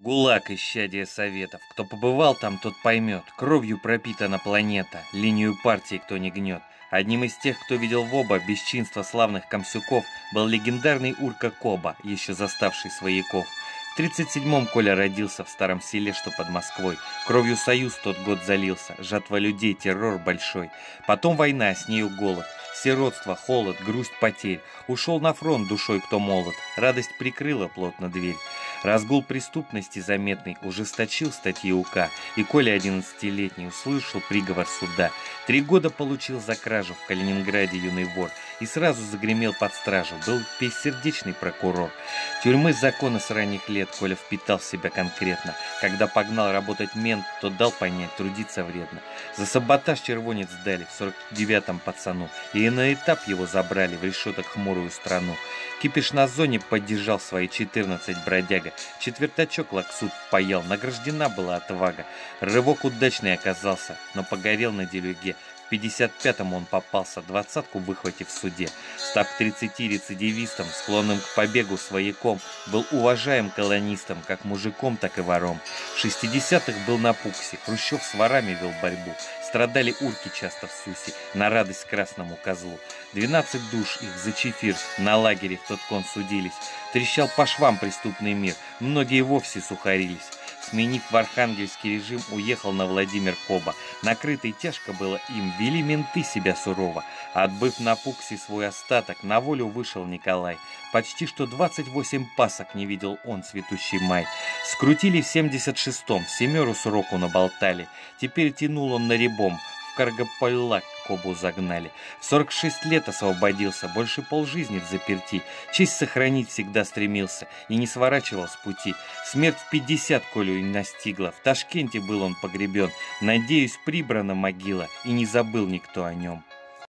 ГУЛАГ, исчадие советов. Кто побывал там, тот поймет. Кровью пропитана планета. Линию партии кто не гнет. Одним из тех, кто видел в оба бесчинство славных комсюков, был легендарный Урка Коба, еще заставший свояков. В 37-м Коля родился в старом селе, что под Москвой. Кровью союз тот год залился, жатва людей, террор большой. Потом война, с нею голод. Сиротство, холод, грусть потерь. Ушел на фронт душой кто молод. Радость прикрыла плотно дверь. Разгул преступности заметный ужесточил статьи УК, и Коля одиннадцатилетний услышал приговор суда. Три года получил за кражу в Калининграде юный вор и сразу загремел под стражу, был бессердечный прокурор. Тюрьмы закона с ранних лет Коля впитал в себя конкретно. Когда погнал работать мент, то дал понять, трудиться вредно. За саботаж червонец дали в 49-м пацану, и на этап его забрали в решеток хмурую страну. Кипиш на зоне поддержал свои 14 бродяга. Четвертачок лаксут впаял, награждена была отвага. Рывок удачный оказался, но погорел на делюге. В 55-м он попался, двадцатку выхватив в суде. Став к 30 рецидивистом, склонным к побегу свояком, был уважаем колонистом, как мужиком, так и вором. В 60-х был на пуксе, Хрущев с ворами вел борьбу. Страдали урки часто в Сусе, на радость красному козлу. Двенадцать душ их за чефир на лагере в тот кон судились. Трещал по швам преступный мир, многие вовсе сухарились. Сменив в архангельский режим, уехал на Владимир Коба. Накрытый тяжко было им, вели менты себя сурово. Отбыв на пуксе свой остаток, на волю вышел Николай. Почти что 28 пасок не видел он, цветущий май. Скрутили в 76-м, семеру сроку наболтали. Теперь тянул он на ребом, в Каргополлак Кобу загнали. В 46 лет освободился, больше полжизни в заперти. Честь сохранить всегда стремился и не сворачивал с пути. Смерть в 50 Колю и настигла. В Ташкенте был он погребен. Надеюсь, прибрана могила, и не забыл никто о нем.